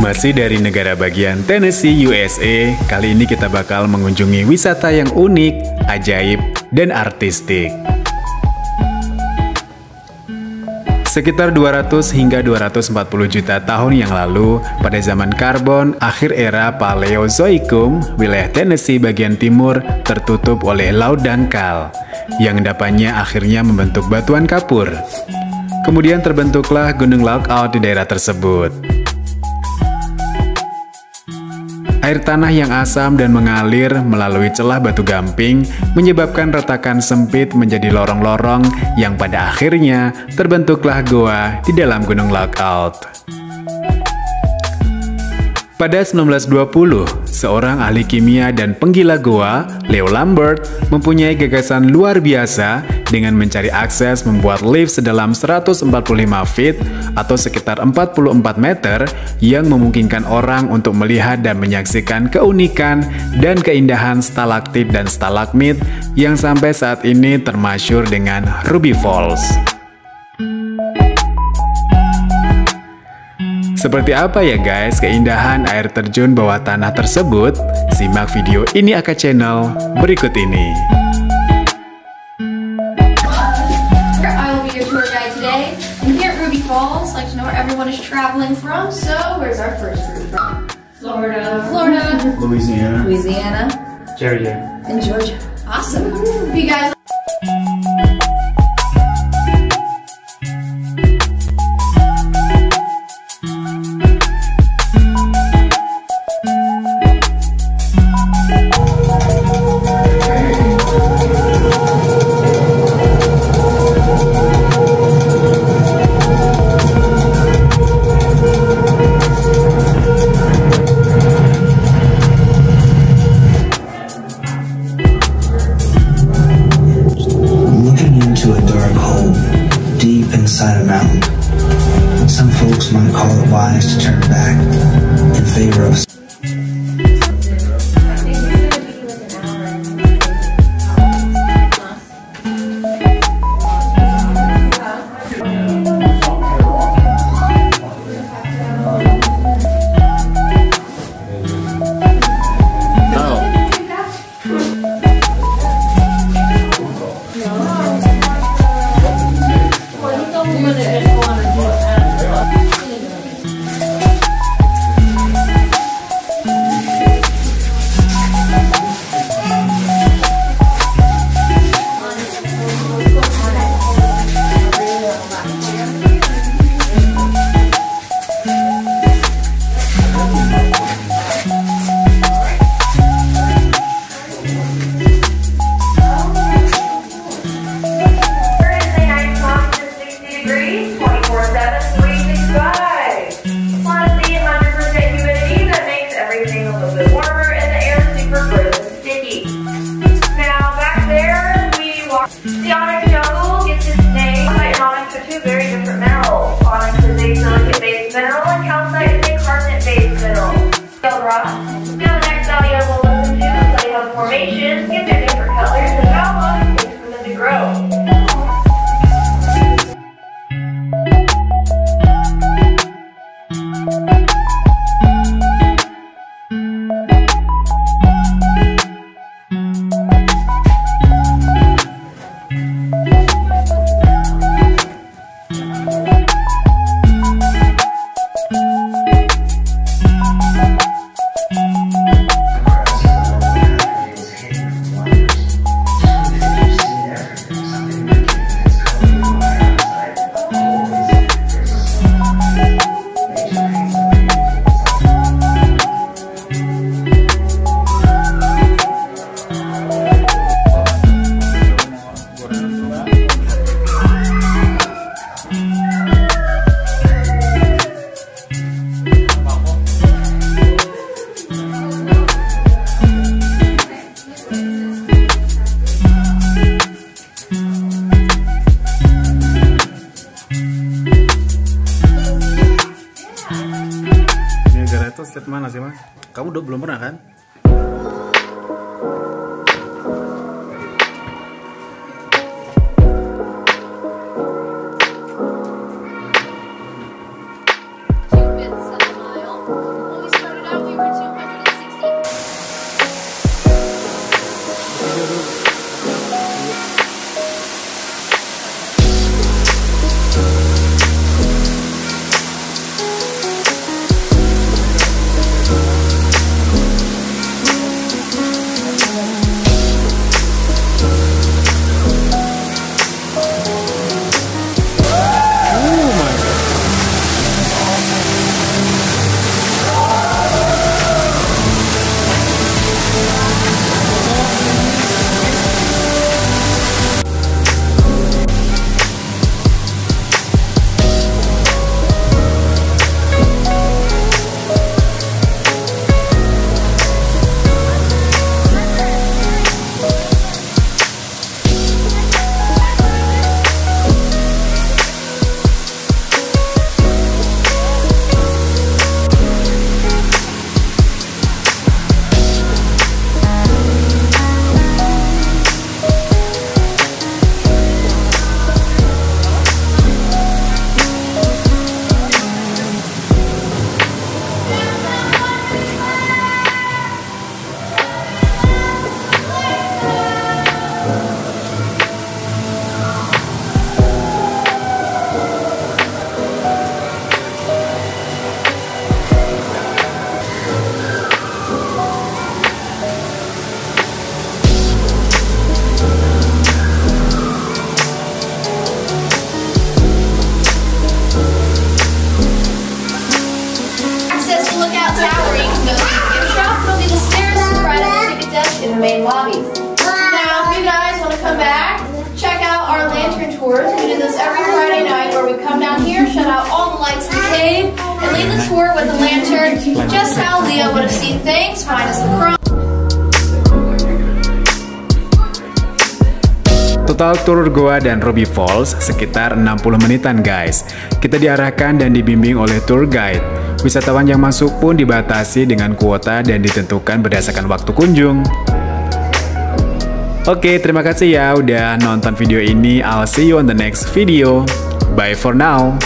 Masih dari negara bagian Tennessee, USA, kali ini kita bakal mengunjungi wisata yang unik, ajaib, dan artistik. Sekitar 200 hingga 240 juta tahun yang lalu, pada zaman karbon, akhir era Paleozoikum, wilayah Tennessee bagian timur tertutup oleh laut dangkal, yang endapannya akhirnya membentuk batuan kapur. Kemudian terbentuklah Gunung Lookout di daerah tersebut. Air tanah yang asam dan mengalir melalui celah batu gamping menyebabkan retakan sempit menjadi lorong-lorong yang pada akhirnya terbentuklah goa di dalam Gunung Lookout. Pada 1920, seorang ahli kimia dan penggila goa, Leo Lambert, mempunyai gagasan luar biasa dengan mencari akses membuat lift sedalam 145 feet atau sekitar 44 meter yang memungkinkan orang untuk melihat dan menyaksikan keunikan dan keindahan stalaktit dan stalagmit yang sampai saat ini termasyur dengan Ruby Falls. Seperti apa ya guys keindahan air terjun bawah tanah tersebut? Simak video ini Aka Channel berikut ini. I will be your tour guide today. And here at Ruby Falls, like to know where everyone is traveling from. So, where's our first route from? Florida. Florida. Louisiana, Louisiana. Georgia. And Georgia. Awesome. If you guys inside a mountain. Some folks might call it wise to turn back in favor of don't want to just want. The onyx state mana sih mas? Kamu udah belum pernah kan? This every Friday night where we come down here, shut out all the lights in the cave, and leave the tour with the lantern, just how Leah would have seen things, minus the chrome. Total tour Goa dan Ruby Falls sekitar 60 menitan guys. Kita diarahkan dan dibimbing oleh tour guide. Wisatawan yang masuk pun dibatasi dengan kuota dan ditentukan berdasarkan waktu kunjung. Oke, terima kasih ya udah nonton video ini. I'll see you on the next video. Bye for now.